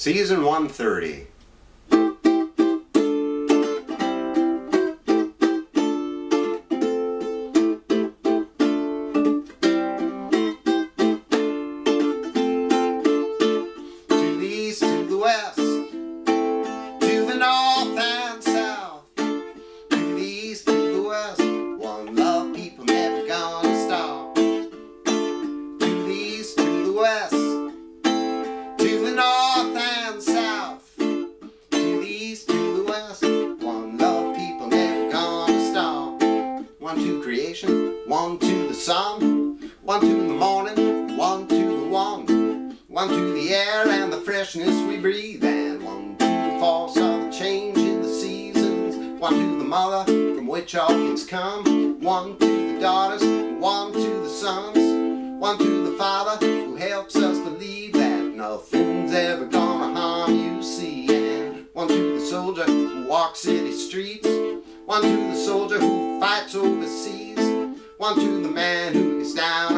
Season 130. To creation, one to the sun, one to the morning, one to the one. One to the air and the freshness we breathe, and one to the force of the change in the seasons. One to the mother from which all things come. One to the daughters, one to the sons. One to the father who helps us believe that nothing's ever gonna harm you, see. And one to the soldier who walks city streets. One to the soldier who fights overseas. One to the man who gets down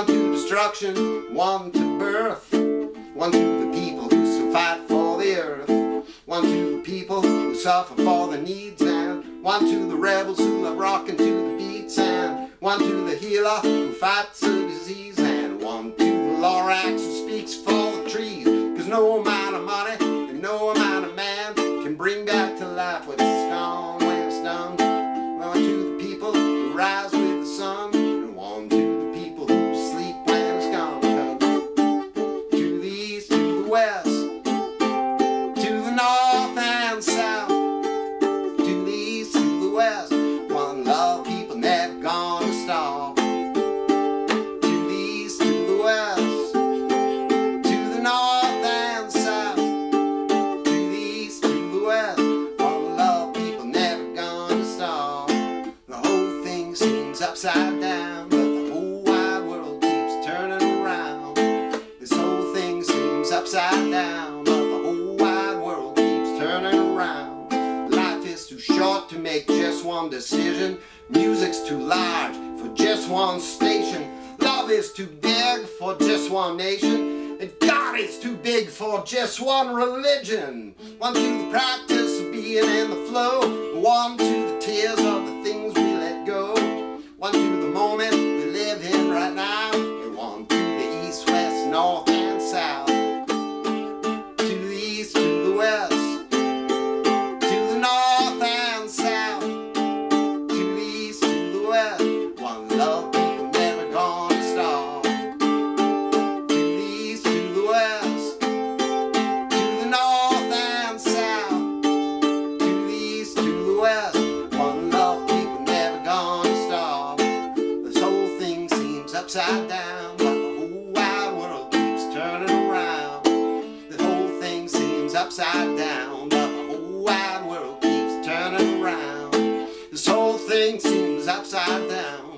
One to destruction, one to birth, one to the people who fight for the earth. One to the people who suffer for the needs, and one to the rebels who love rocking to the beats, and one to the healer who fights the disease, and one to the Lorax who speaks for the trees. Cause no amount of money seems upside down, but the whole wide world keeps turning around. This whole thing seems upside down, but the whole wide world keeps turning around. Life is too short to make just one decision. Music's too large for just one station. Love is too big for just one nation. And God is too big for just one religion. One to the practice of being in the flow. One to the tears of the things we let go. Upside down, but the whole wide world keeps turning around. The whole thing seems upside down, but the whole wide world keeps turning around. This whole thing seems upside down.